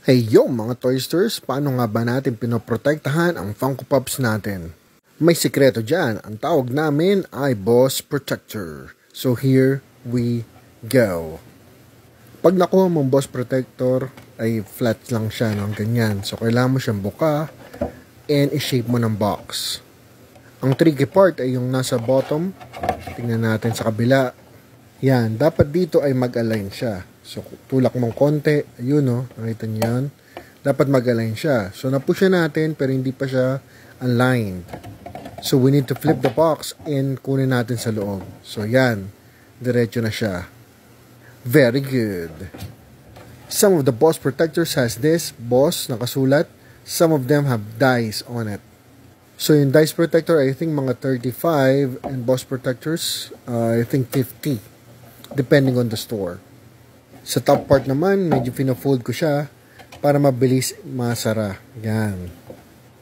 Hey yo mga Toysters, paano nga ba natin pinoprotektahan ang Funko Pops natin? May sikreto dyan, ang tawag namin ay Boss Protector. So here we go. Pag nakuha mong Boss Protector, ay flat lang siya ng ganyan. So kailangan mo siyang buka and i-shape mo ng box. Ang tricky part ay yung nasa bottom. Tingnan natin sa kabila. Yan, dapat dito ay mag-align siya. So, tulak mong konti. Ayun, no? Nakita niyo yan? Dapat mag-align siya. So, napush na natin, pero hindi pa siya aligned. So, we need to flip the box and kunin natin sa loob. So, yan. Diretso na siya. Very good. Some of the boss protectors has this, boss, nakasulat. Some of them have dice on it. So, yung dice protector, I think mga 35 and boss protectors, uh, I think 50. Depending on the store. Sa top part naman, medyo pina-fold ko siya para mabilis masara. Yan.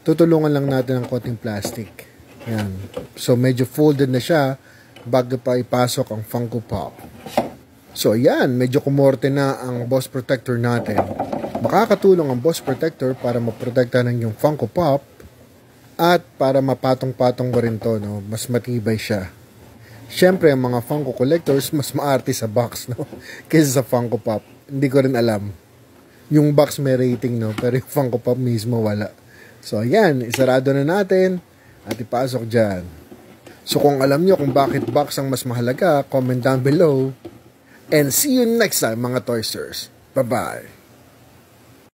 Tutulungan lang natin ng konting plastic. Yan. So, medyo folded na siya bago pa ipasok ang Funko Pop. So, yan. Medyo kumorte na ang Boss Protector natin. Makakatulong ang Boss Protector para maprotektahan ng yung Funko Pop at para mapatong-patong mo rin to, no? mas matibay siya. Siyempre, ang mga Funko collectors, mas maarte sa box, no? Kaysa sa Funko Pop. Hindi ko rin alam. Yung box may rating, no? Pero yung Funko Pop mismo, wala. So, ayan. Isarado na natin at ipasok dyan. So, kung alam nyo kung bakit box ang mas mahalaga, comment down below. And see you next time, mga Toysters. Bye-bye.